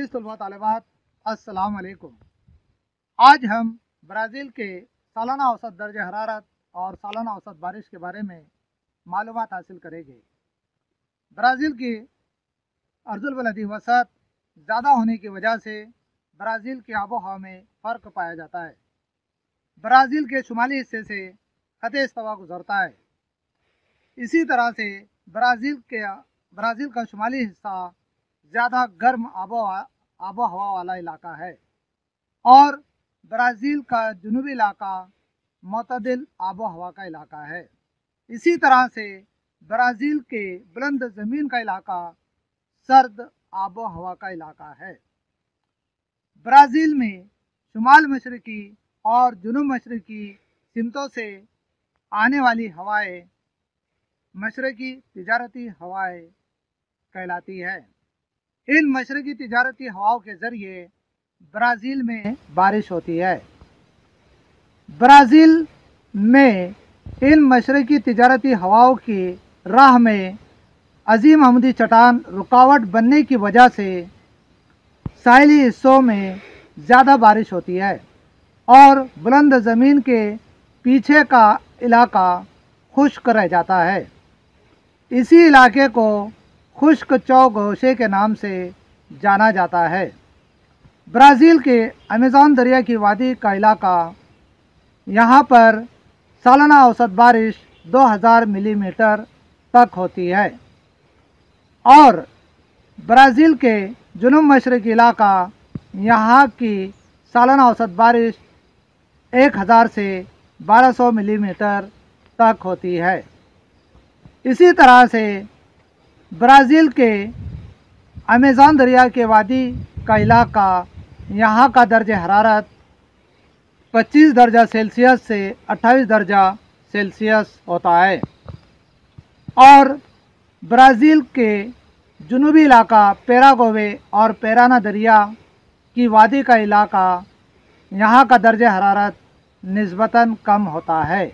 अज़ीज़ तलबा तलबात अस्सलाम वालेकुम आज हम ब्राज़ील के सालाना औसत दर्ज हरारत और सालाना औसत बारिश के बारे में मालूम हासिल करेंगे। ब्राज़ील की अर्जुलबलदी वसत ज़्यादा होने की वजह से ब्राज़ील की आबो हवा में फ़र्क पाया जाता है। ब्राज़ील के शुमाली हिस्से से ख़त इस्तवा गुजरता है। इसी तरह से ब्राज़ील के ब्राज़ील का शुमाली हिस्सा ज़्यादा गर्म आबो आबो हवा वाला इलाका है। और ब्राज़ील का जनूबी इलाका मतदिल आबो हवा का इलाका है। इसी तरह से ब्राज़ील के बुलंद ज़मीन का इलाका सर्द आबो हवा का इलाका है। ब्राज़ील में शुमाल मशरकी और जुनूब मशरकी सिमतों से आने वाली हवाएँ मशरकी तजारती हवाएँ कहलाती है। इन मशरकी तजारती हवाओं के ज़रिए ब्राज़ील में बारिश होती है। ब्राज़ील में इन मशरकी तजारती हवाओं की राह में अजीम अहमदी चट्टान रुकावट बनने की वजह से साहली हिस्सों में ज़्यादा बारिश होती है और बुलंद ज़मीन के पीछे का इलाका खुश्क रह जाता है। इसी इलाके को खुश्क चौ चौगोशे के नाम से जाना जाता है। ब्राज़ील के अमेज़ॉन दरिया की वादी का इलाका यहाँ पर सालाना औसत बारिश 2000 मिलीमीटर तक होती है। और ब्राज़ील के जुनूब मशरक़ी इलाका यहाँ की सालाना औसत बारिश 1000 से 1200 मिलीमीटर तक होती है। इसी तरह से ब्राज़ील के अमेज़ॉन दरिया के वादी का इलाका यहाँ का दर्ज हरारत 25 दर्जा सेल्सियस से 28 दर्जा सेल्सियस होता है। और ब्राज़ील के जनूबी इलाका पेरागोवे और पेराना दरिया की वादी का इलाका यहाँ का दर्ज हरारत नस्बता कम होता है।